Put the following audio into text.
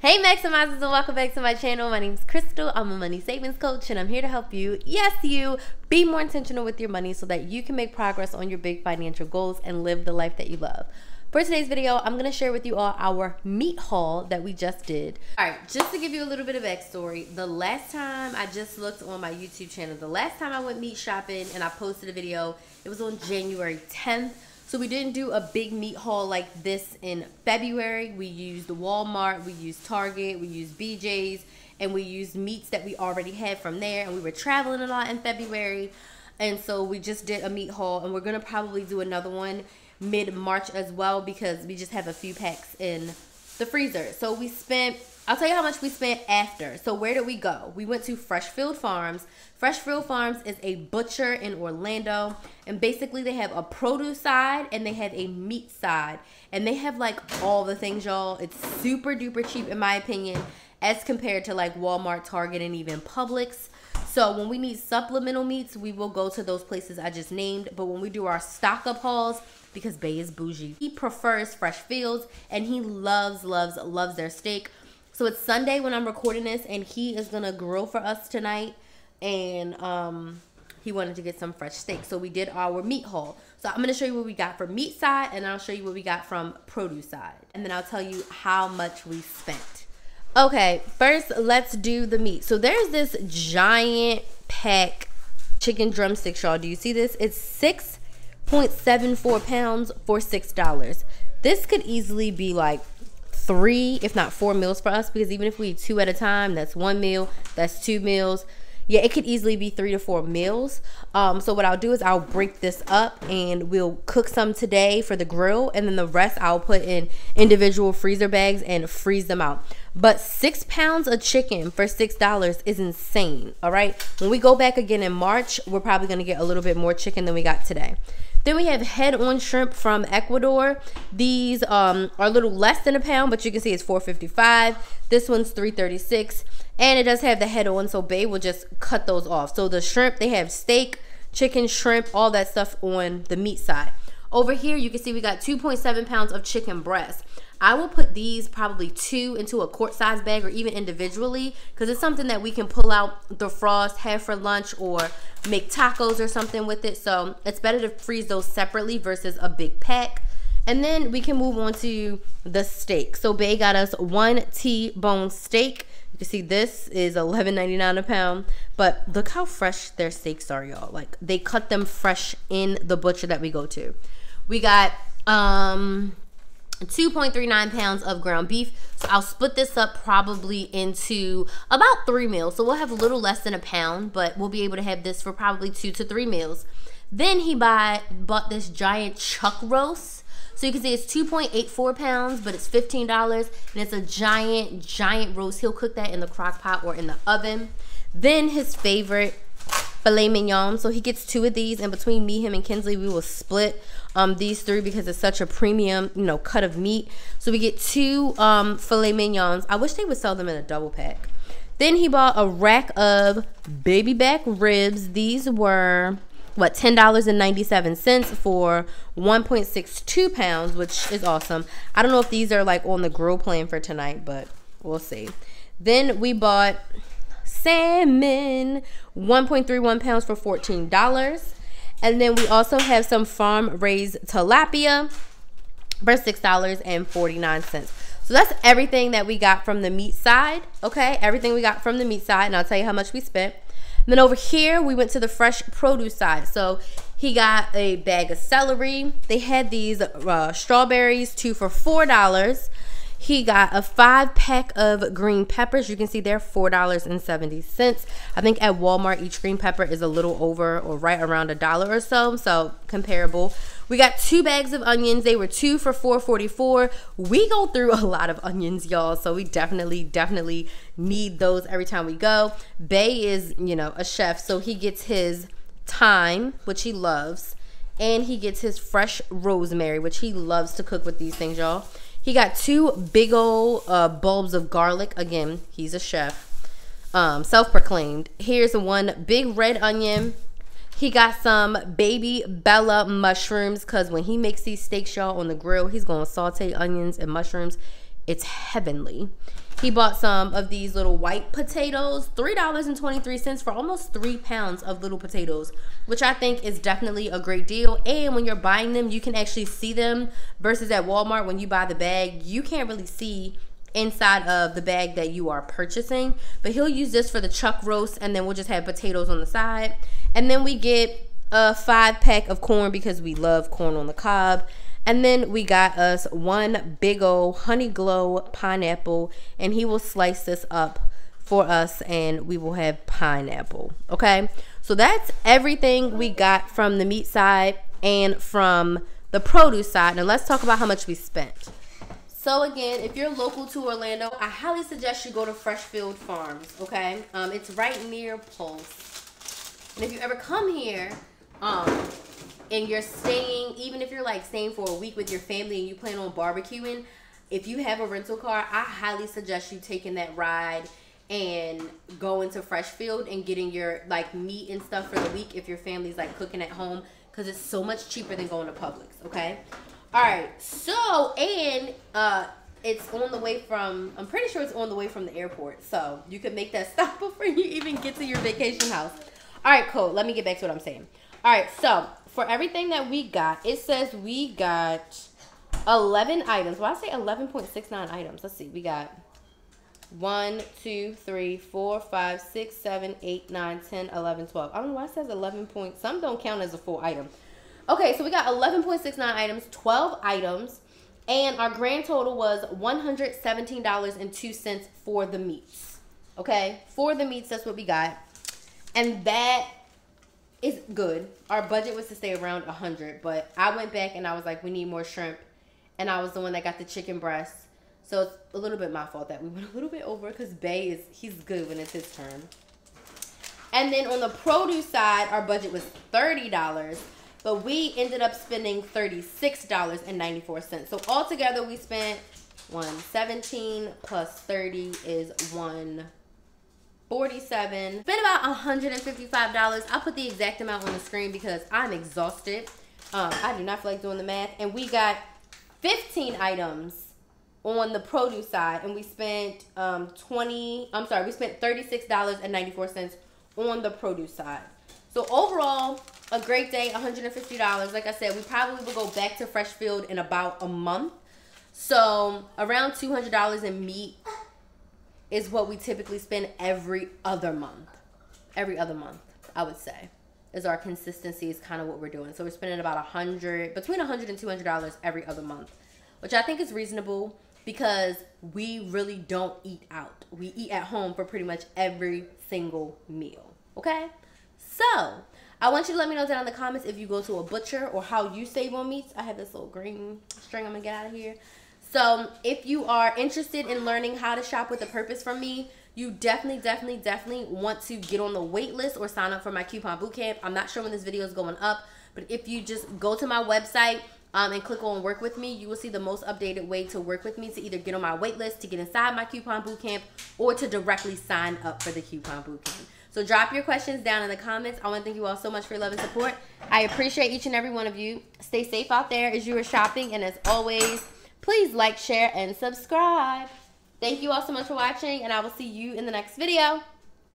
Hey Maximizers and welcome back to my channel. My name is Crystal. I'm a money savings coach and I'm here to help you, yes you, be more intentional with your money so that you can make progress on your big financial goals and live the life that you love. For today's video, I'm to share with you all our meat haul that we just did. All right, just to give you a little bit of backstory, the last time I just looked on my YouTube channel, the last time I went meat shopping and I posted a video, it was on January 10th. So we didn't do a big meat haul like this in February. We used Walmart, we used Target, we used BJ's, and we used meats that we already had from there. And we were traveling a lot in February. And so we just did a meat haul and we're gonna probably do another one mid-March as well because we just have a few packs in the freezer. So we spent I'll tell you how much we spent after. So where did we go? We went to Freshfield Farms. Freshfield Farms is a butcher in Orlando. And basically they have a produce side and they have a meat side. And they have like all the things, y'all. It's super duper cheap in my opinion as compared to like Walmart, Target, and even Publix. So when we need supplemental meats, we will go to those places I just named. But when we do our stock up hauls, because Bay is bougie, he prefers Freshfields and he loves, loves, loves their steak. So it's Sunday when I'm recording this, and he is gonna grill for us tonight. And um, he wanted to get some fresh steak, so we did our meat haul. So I'm gonna show you what we got from meat side, and I'll show you what we got from produce side, and then I'll tell you how much we spent. Okay, first let's do the meat. So there's this giant pack chicken drumsticks, y'all. Do you see this? It's 6.74 pounds for $6. This could easily be like three, if not four meals for us because even if we eat two at a time, that's one meal, that's two meals. Yeah, it could easily be three to four meals. Um, so what I'll do is I'll break this up and we'll cook some today for the grill, and then the rest I'll put in individual freezer bags and freeze them out. But six pounds of chicken for six dollars is insane. All right. When we go back again in March, we're probably gonna get a little bit more chicken than we got today. Then we have head-on shrimp from Ecuador. These um, are a little less than a pound, but you can see it's 455. This one's 336, and it does have the head on, so Bay will just cut those off. So the shrimp, they have steak, chicken, shrimp, all that stuff on the meat side. Over here, you can see we got 2.7 pounds of chicken breast. I will put these probably two into a quart size bag or even individually because it's something that we can pull out the frost, have for lunch, or make tacos or something with it. So it's better to freeze those separately versus a big pack. And then we can move on to the steak. So Bay got us one T-bone steak. You can see this is $11.99 a pound. But look how fresh their steaks are, y'all. Like they cut them fresh in the butcher that we go to. We got um 2.39 pounds of ground beef. So I'll split this up probably into about three meals. So we'll have a little less than a pound, but we'll be able to have this for probably two to three meals. Then he buy, bought this giant chuck roast. So you can see it's 2.84 pounds, but it's $15. And it's a giant, giant roast. He'll cook that in the crock pot or in the oven. Then his favorite filet mignon. So he gets two of these, and between me, him, and Kinsley, we will split um, these three because it's such a premium, you know, cut of meat. So we get two um, filet mignons. I wish they would sell them in a double pack. Then he bought a rack of baby back ribs. These were what ten dollars and ninety seven cents for 1.62 pounds, which is awesome. I don't know if these are like on the grill plan for tonight, but we'll see. Then we bought salmon, 1.31 pounds for $14. And then we also have some farm raised tilapia for $6.49. So that's everything that we got from the meat side. Okay, everything we got from the meat side. And I'll tell you how much we spent. And then over here, we went to the fresh produce side. So he got a bag of celery. They had these uh, strawberries, two for $4. He got a five pack of green peppers. You can see they're $4.70. I think at Walmart, each green pepper is a little over or right around a dollar or so. So comparable. We got two bags of onions. They were two for $4.44. We go through a lot of onions, y'all. So we definitely, definitely need those every time we go. Bay is, you know, a chef. So he gets his thyme, which he loves. And he gets his fresh rosemary, which he loves to cook with these things, y'all. He got two big old uh, bulbs of garlic. Again, he's a chef. Um, self-proclaimed. Here's one big red onion. He got some baby Bella mushrooms because when he makes these steaks, y'all, on the grill, he's going to saute onions and mushrooms. It's heavenly. He bought some of these little white potatoes, $3.23 for almost three pounds of little potatoes, which I think is definitely a great deal. And when you're buying them, you can actually see them versus at Walmart when you buy the bag, you can't really see inside of the bag that you are purchasing. But he'll use this for the chuck roast, and then we'll just have potatoes on the side. And then we get a five pack of corn because we love corn on the cob. And then we got us one big old honey glow pineapple, and he will slice this up for us, and we will have pineapple. Okay, so that's everything we got from the meat side and from the produce side. Now let's talk about how much we spent. So again, if you're local to Orlando, I highly suggest you go to Freshfield Farms. Okay, um, it's right near Pulse. And if you ever come here, um, and you're staying, even if you're like staying for a week with your family and you plan on barbecuing, if you have a rental car, I highly suggest you taking that ride and going to Freshfield and getting your like meat and stuff for the week if your family's like cooking at home because it's so much cheaper than going to Publix. Okay. All right. So and uh, it's on the way from. I'm pretty sure it's on the way from the airport, so you could make that stop before you even get to your vacation house. All right, cool. Let me get back to what I'm saying. All right, so for everything that we got, it says we got 11 items. Well, I say 11.69 items. Let's see. We got 1, 2, 3, 4, 5, 6, 7, 8, 9, 10, 11, 12. I don't know why it says 11 point. Some don't count as a full item. Okay, so we got 11.69 items, 12 items, and our grand total was $117.02 for the meats. Okay, for the meats, that's what we got. And that it's good. Our budget was to stay around a 100, but I went back and I was like, we need more shrimp. And I was the one that got the chicken breast. So it's a little bit my fault that we went a little bit over because Bay is, he's good when it's his turn. And then on the produce side, our budget was $30, but we ended up spending $36.94. So altogether, we spent 117 plus 30 is 1 47 spent about 155 dollars. I'll put the exact amount on the screen because i'm exhausted. Um, i do not feel like doing the math. And we got 15 items on the produce side. And we spent um, 20 i'm sorry we spent 36 dollars and 94 cents on the produce side. So overall a great day 150 dollars. Like i said we probably will go back to freshfield in about a month. So around 200 dollars in meat is what we typically spend every other month. Every other month, I would say, is our consistency is kind of what we're doing. So we're spending about a hundred, between a hundred and two hundred dollars every other month, which I think is reasonable because we really don't eat out. We eat at home for pretty much every single meal. Okay, so I want you to let me know down in the comments if you go to a butcher or how you save on meats. I have this little green string I'm gonna get out of here. So if you are interested in learning how to shop with a purpose from me, you definitely, definitely, definitely want to get on the wait list or sign up for my coupon bootcamp. I'm not sure when this video is going up, but if you just go to my website um, and click on work with me, you will see the most updated way to work with me to either get on my wait list, to get inside my coupon bootcamp, or to directly sign up for the coupon bootcamp. So drop your questions down in the comments. I want to thank you all so much for your love and support. I appreciate each and every one of you. Stay safe out there as you are shopping, and as always, Please like, share, and subscribe. Thank you all so much for watching, and I will see you in the next video.